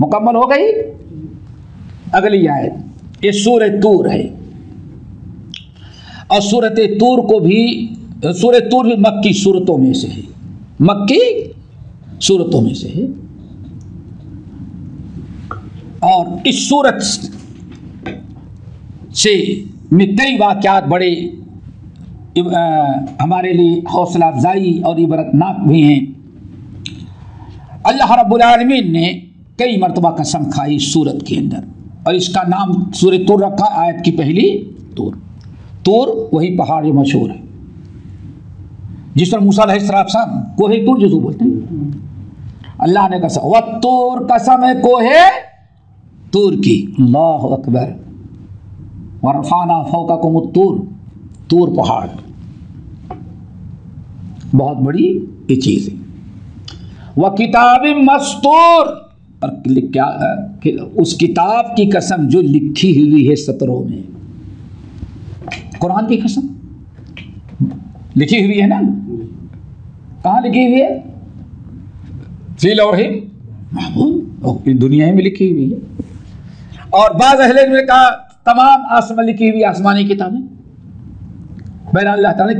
मुकम्मल हो गई। अगली आयत। ये सूर तूर है। और सूरत तूर को भी सूर तूर भी मक्की सूरतों में से है। मक्की सूरतों में से है। और इस सूरत से में कई वाक़ात बड़े अ, हमारे लिए हौसला अफजाई और इबरतनाक भी हैं। अल्लाह रब्बुल ने कई मरतबा कसम खाई सूरत के अंदर। और इसका नाम सूर तुर रखा आयत की पहली तुर। तुर वही पहाड़ जो मशहूर है। जिस पर मूसा साहब कोहे तुर जिसको बोलते हैं। अल्लाह ने कसम व तुर कसम है कोहे तुर की। अल्लाह अकबर। वरफाना फौका को मुत्तूर तूर पहाड़। बहुत बड़ी ये चीज़ है। वह किताब मस्तूर। और क्या है कि उस किताब की कसम जो लिखी हुई है सतरों में। कुरान की कसम? लिखी हुई है ना? कहाँ लिखी हुई है? फ़ी लौहे महमूद और इस दुनिया में लिखी हुई है। और बाज अहले ने कहा, तमाम आसमान लिखी हुई आसमानी किताबें। बहरहाल अल्लाह ने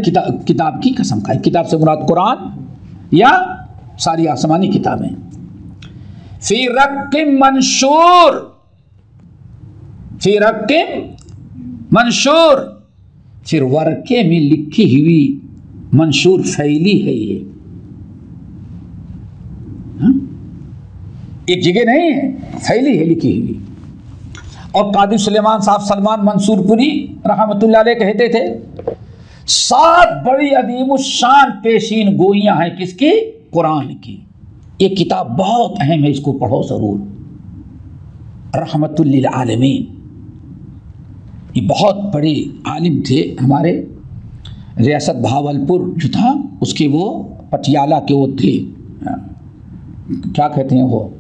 किताब की कसम खाई। किताब से मुराद कुरान या सारी आसमानी किताबें। फ़ी रक्किम मंशूर फ़ी रक्किम मंशूर फिर वर्के में लिखी हुई मंशूर फैली है ये? एक जगह नहीं है फैली है लिखी हुई और कादिर सुलेमान साहब सलमान मंसूरपुरी अलैह कहते थे सात बड़ी अदीम शान पेशीन गोइयाँ हैं किसकी कुरान की ये किताब बहुत अहम है, इसको पढ़ो ज़रूर। रहमतुल्लिल आलमीन। ये बहुत बड़े आलिम थे हमारे। रियासत भावलपुर जो था, उसके वो पटियाला के वो थे। क्या कहते हैं वो?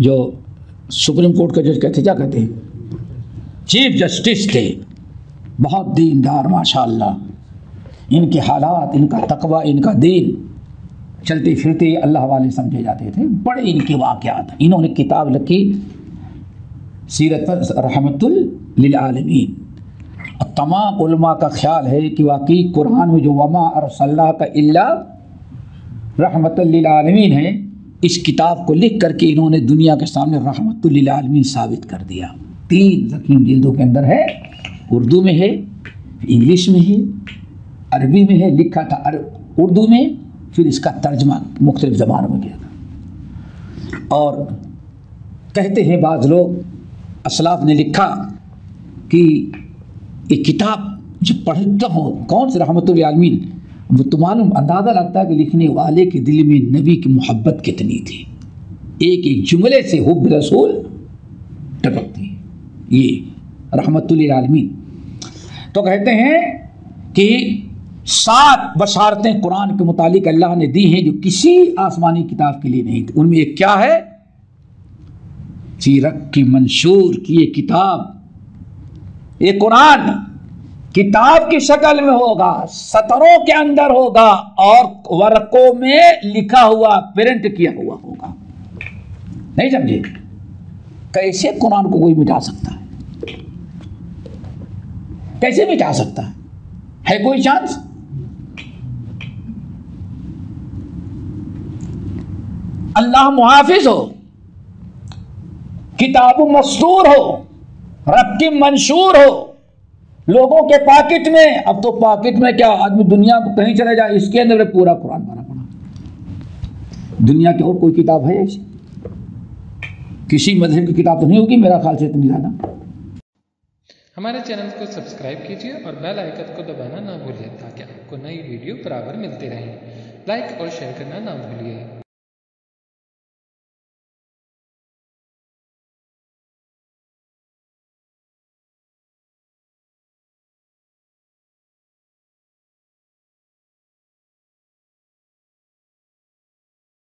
जो सुप्रीम कोर्ट का जज कहते क्या कहते हैं? चीफ जस्टिस थे। बहुत दीनदार, माशाल्लाह। इनके हालात, इनका तकवा, इनका दीन। चलते फिरते अल्लाह वाले समझे जाते थे। बड़े इनके वाक़ात इन्होंने किताब लिखी, सीरत आलमीन। और तमाम उलमा का ख्याल है कि वाकई कुरान में जो वमा अरसल्ला का इल्ला रहमतुल है, इस किताब को लिख करके इन्होंने दुनिया के सामने रहमतुल आलमीन साबित कर दिया। तीन जकीम जिल्दों के अंदर है। उर्दू में है, इंग्लिश में है, अरबी में है, लिखा था उर्दू में फिर इसका तर्जमा मुख्तलिफ़ ज़बानों में किया था और कहते हैं बाज़ लोग, असलाफ ने लिखा कि ये किताब जब पढ़ता हो कौन से वो तो मालूम, अंदाज़ा लगता है कि लिखने वाले के दिल में नबी की मोहब्बत कितनी थी। एक एक जुमले से हुब रसूल टपकती ये रहमतुल आलमीन तो कहते हैं कि सात बशारतें कुरान के मुतालिक अल्लाह ने दी हैं जो किसी आसमानी किताब के लिए नहीं थी। उनमें एक क्या है? सीरक की मंशूर की ये किताब। ये कुरान किताब की शक्ल में होगा, सतरों के अंदर होगा और वर्कों में लिखा हुआ, प्रिंट किया हुआ होगा। नहीं समझे? कैसे कुरान को कोई मिटा सकता है? कैसे मिटा सकता है? है कोई चांस? अल्लाह मुहाफिज हो, किताब मस्तूर हो रक्की मंशूर हो। लोगों के पाकिट में, अब तो पाकिट में क्या आदमी दुनिया को कहीं चले जाए, इसके अंदर पूरा कुरान भरा पड़ा। दुनिया की और कोई किताब है ऐसी? किसी मज़हब की किताब तो नहीं होगी, मेरा ख्याल से इतनी ज़्यादा। हमारे चैनल को सब्सक्राइब कीजिए और बेल आइकन को दबाना ना भूलिए, ताकि आपको नई वीडियो बराबर मिलती रहे। लाइक और शेयर करना ना भूलिए।